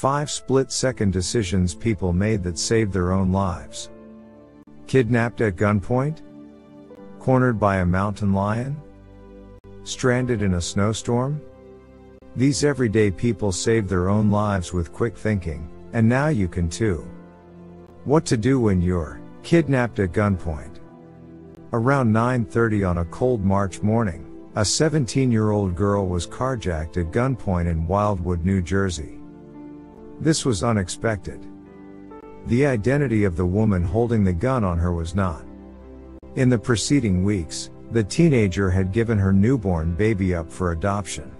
Five split second decisions people made that saved their own lives. Kidnapped at gunpoint? Cornered by a mountain lion? Stranded in a snowstorm? These everyday people saved their own lives with quick thinking, and now you can too. What to do when you're kidnapped at gunpoint. Around 9:30 on a cold March morning, a 17-year-old girl was carjacked at gunpoint in Wildwood, New Jersey. This was unexpected. The identity of the woman holding the gun on her was not. In the preceding weeks, the teenager had given her newborn baby up for adoption.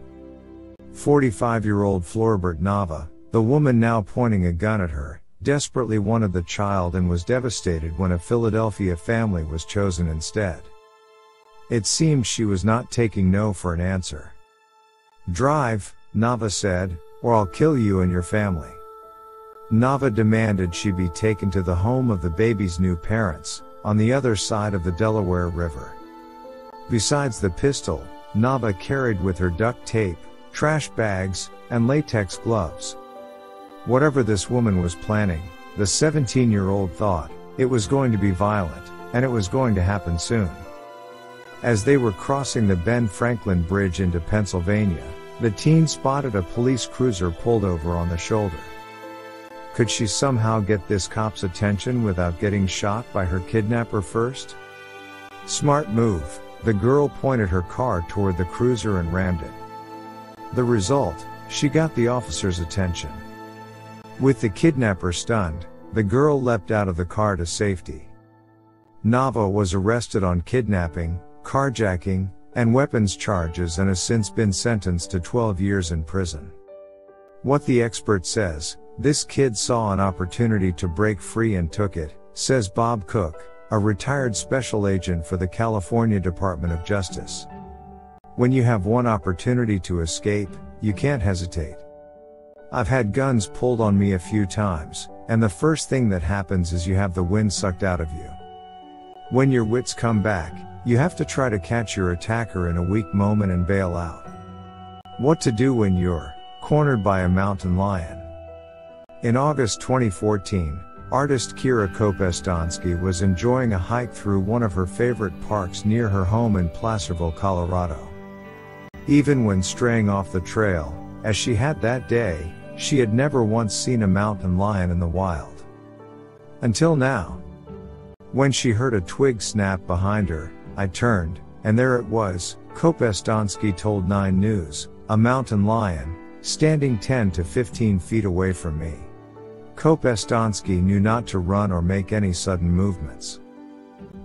45 year old Floribert Nava, the woman now pointing a gun at her, desperately wanted the child and was devastated when a Philadelphia family was chosen instead. It seemed she was not taking no for an answer. Drive, Nava said, or I'll kill you and your family. Nava demanded she be taken to the home of the baby's new parents, on the other side of the Delaware River. Besides the pistol, Nava carried with her duct tape, trash bags, and latex gloves. Whatever this woman was planning, the 17 year old thought, it was going to be violent, and it was going to happen soon. As they were crossing the Ben Franklin Bridge into Pennsylvania, the teen spotted a police cruiser pulled over on the shoulder. Could she somehow get this cop's attention without getting shot by her kidnapper first? Smart move. The girl pointed her car toward the cruiser and rammed it. The result, she got the officer's attention. With the kidnapper stunned, the girl leapt out of the car to safety. Nava was arrested on kidnapping, carjacking, and weapons charges and has since been sentenced to 12 years in prison. What the expert says, this kid saw an opportunity to break free and took it, says Bob Cook, a retired special agent for the California Department of Justice. When you have one opportunity to escape, you can't hesitate. I've had guns pulled on me a few times, and the first thing that happens is you have the wind sucked out of you. When your wits come back, you have to try to catch your attacker in a weak moment and bail out. What to do when you're cornered by a mountain lion. In August 2014, Artist Kira Kopestonsky was enjoying a hike through one of her favorite parks near her home in Placerville, Colorado. Even when straying off the trail, as she had that day, she had never once seen a mountain lion in the wild. Until now. When she heard a twig snap behind her, I turned, and there it was, Kopestonsky told 9 News, a mountain lion, standing 10 to 15 feet away from me. Kopestonsky knew not to run or make any sudden movements.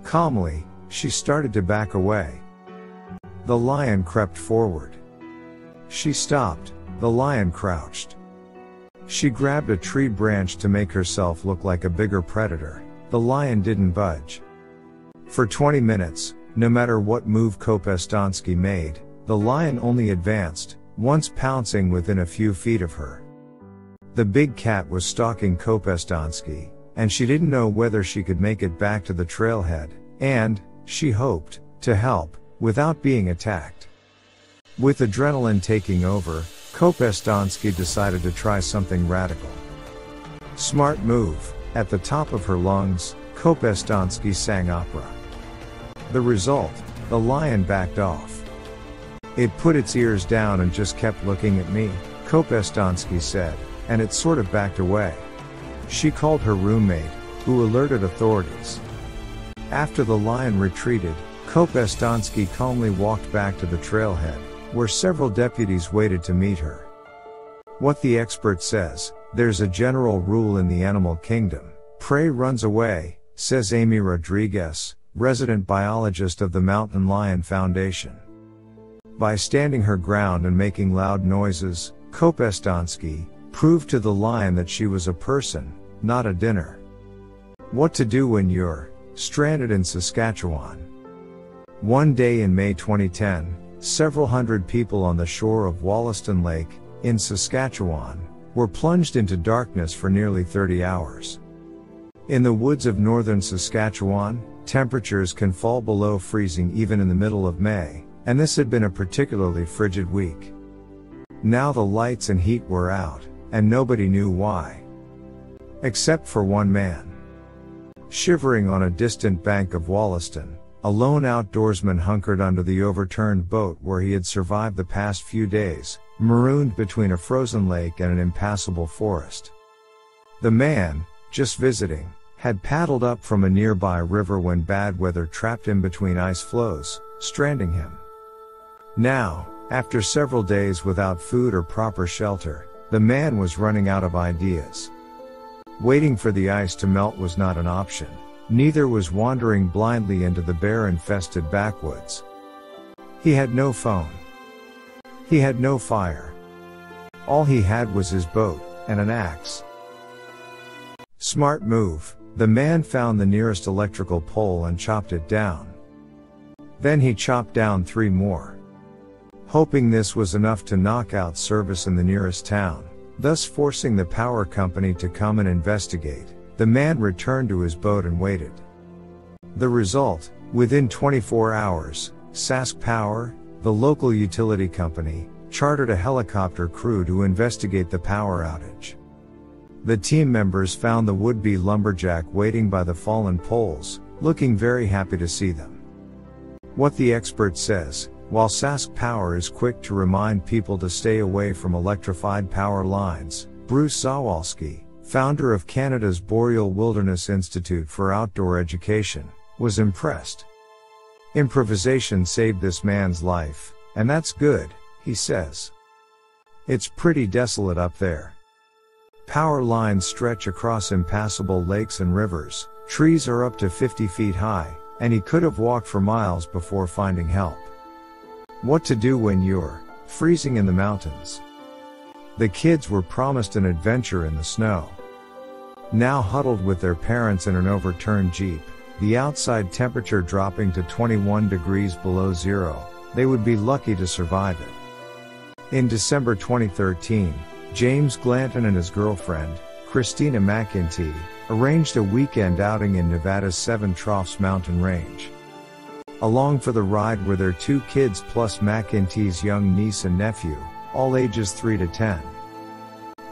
Calmly, she started to back away. The lion crept forward. She stopped, the lion crouched. She grabbed a tree branch to make herself look like a bigger predator. The lion didn't budge. For 20 minutes, no matter what move Kopestonsky made, the lion only advanced, once pouncing within a few feet of her. The big cat was stalking Kopestonsky, and she didn't know whether she could make it back to the trailhead, and, she hoped, to help, without being attacked. With adrenaline taking over, Kopestonsky decided to try something radical. Smart move, at the top of her lungs, Kopestonsky sang opera. The result, the lion backed off. It put its ears down and just kept looking at me, Kopestonsky said and it sort of backed away. She called her roommate, who alerted authorities. After the lion retreated, Kopestonsky calmly walked back to the trailhead, where several deputies waited to meet her. What the expert says, there's a general rule in the animal kingdom. Prey runs away, says Amy Rodriguez, resident biologist of the Mountain Lion Foundation. By standing her ground and making loud noises, Kopestonsky, proved to the lion that she was a person, not a dinner. What to do when you're stranded in Saskatchewan. One day in May 2010, several hundred people on the shore of Wollaston Lake, in Saskatchewan, were plunged into darkness for nearly 30 hours. In the woods of northern Saskatchewan, temperatures can fall below freezing even in the middle of May, and this had been a particularly frigid week. Now the lights and heat were out, and nobody knew why. Except for one man. Shivering on a distant bank of Wollaston, a lone outdoorsman hunkered under the overturned boat where he had survived the past few days, marooned between a frozen lake and an impassable forest. The man, just visiting, had paddled up from a nearby river when bad weather trapped him between ice floes, stranding him. Now, after several days without food or proper shelter, the man was running out of ideas. Waiting for the ice to melt was not an option. Neither was wandering blindly into the bear infested backwoods. He had no phone. He had no fire. All he had was his boat, and an axe. Smart move, the man found the nearest electrical pole and chopped it down. Then he chopped down three more. Hoping this was enough to knock out service in the nearest town, thus forcing the power company to come and investigate. The man returned to his boat and waited. The result, within 24 hours, Sask Power, the local utility company, chartered a helicopter crew to investigate the power outage. The team members found the would-be lumberjack waiting by the fallen poles, looking very happy to see them. What the expert says, while Sask Power is quick to remind people to stay away from electrified power lines, Bruce Zawalski, founder of Canada's Boreal Wilderness Institute for Outdoor Education, was impressed. Improvisation saved this man's life, and that's good, he says. It's pretty desolate up there. Power lines stretch across impassable lakes and rivers, trees are up to 50 feet high, and he could have walked for miles before finding help. What to do when you're freezing in the mountains? The kids were promised an adventure in the snow. Now huddled with their parents in an overturned Jeep, the outside temperature dropping to 21 degrees below zero, they would be lucky to survive it. In December 2013, James Glanton and his girlfriend, Christina McIntee, arranged a weekend outing in Nevada's Seven Troughs mountain range. Along for the ride were their two kids plus McIntee's young niece and nephew, all ages 3 to 10.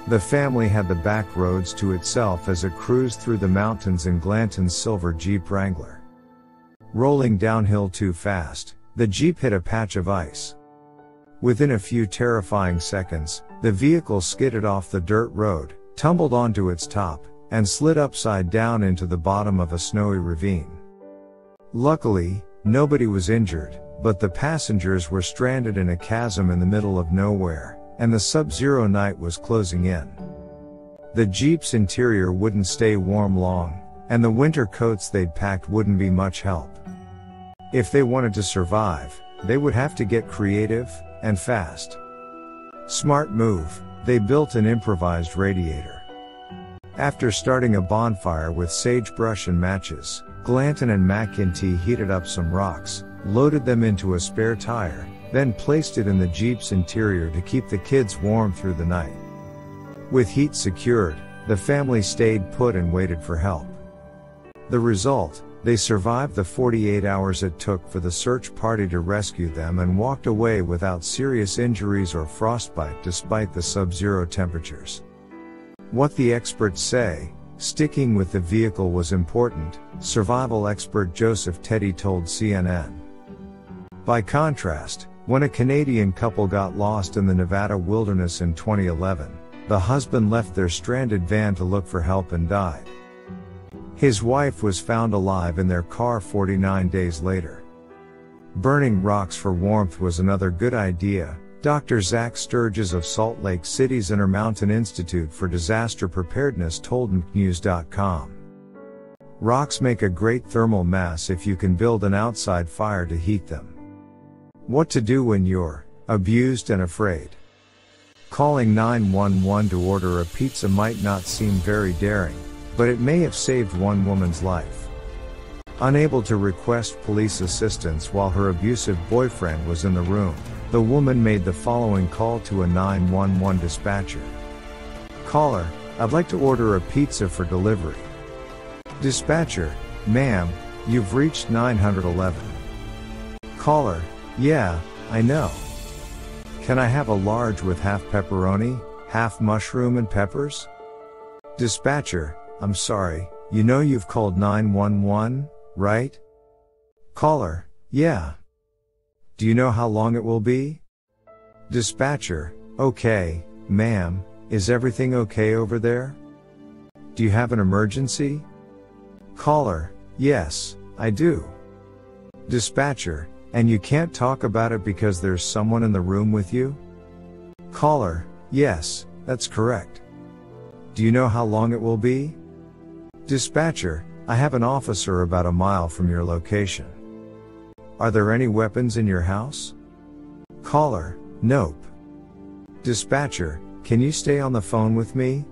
The family had the back roads to itself as it cruised through the mountains in Glanton's silver Jeep Wrangler. Rolling downhill too fast, the Jeep hit a patch of ice. Within a few terrifying seconds, the vehicle skidded off the dirt road, tumbled onto its top, and slid upside down into the bottom of a snowy ravine. Luckily, nobody was injured, but the passengers were stranded in a chasm in the middle of nowhere, and the sub-zero night was closing in. The Jeep's interior wouldn't stay warm long, and the winter coats they'd packed wouldn't be much help. If they wanted to survive, they would have to get creative, and fast. Smart move, they built an improvised radiator. After starting a bonfire with sagebrush and matches, Glanton and McIntee heated up some rocks, loaded them into a spare tire, then placed it in the Jeep's interior to keep the kids warm through the night. With heat secured, the family stayed put and waited for help. The result, they survived the 48 hours it took for the search party to rescue them and walked away without serious injuries or frostbite despite the sub-zero temperatures. What the experts say, sticking with the vehicle was important, survival expert Joseph Teti told CNN. By contrast, when a Canadian couple got lost in the Nevada wilderness in 2011, the husband left their stranded van to look for help and died. His wife was found alive in their car 49 days later. Burning rocks for warmth was another good idea, Dr. Zach Sturges of Salt Lake City's Intermountain Institute for Disaster Preparedness told NBCNews.com. Rocks make a great thermal mass if you can build an outside fire to heat them. What to do when you're abused and afraid. Calling 911 to order a pizza might not seem very daring, but it may have saved one woman's life. Unable to request police assistance while her abusive boyfriend was in the room, the woman made the following call to a 911 dispatcher. Caller, I'd like to order a pizza for delivery. Dispatcher, ma'am, you've reached 911. Caller, yeah, I know. Can I have a large with half pepperoni, half mushroom and peppers? Dispatcher, I'm sorry, you know you've called 911, right? Caller, yeah. Do you know how long it will be? Dispatcher, okay, ma'am, is everything okay over there? Do you have an emergency? Caller, yes, I do. Dispatcher, and you can't talk about it because there's someone in the room with you? Caller, yes, that's correct. Do you know how long it will be? Dispatcher, I have an officer about a mile from your location. Are there any weapons in your house? Caller, nope. Dispatcher, can you stay on the phone with me?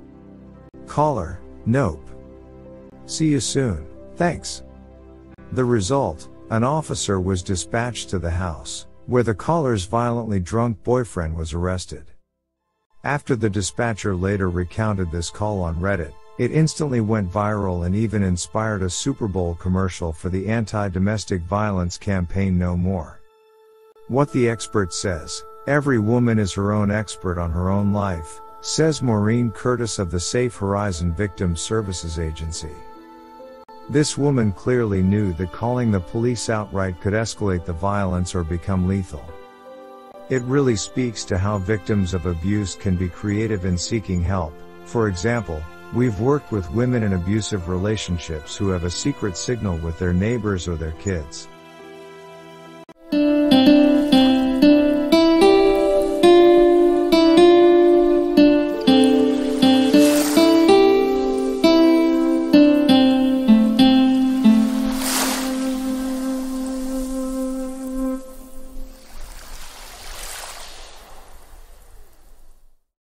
Caller, nope. See you soon, thanks. The result, an officer was dispatched to the house, where the caller's violently drunk boyfriend was arrested. After the dispatcher later recounted this call on Reddit, it instantly went viral and even inspired a Super Bowl commercial for the anti-domestic violence campaign No More. What the expert says, every woman is her own expert on her own life, says Maureen Curtis of the Safe Horizon Victim Services Agency. This woman clearly knew that calling the police outright could escalate the violence or become lethal. It really speaks to how victims of abuse can be creative in seeking help. For example, we've worked with women in abusive relationships who have a secret signal with their neighbors or their kids.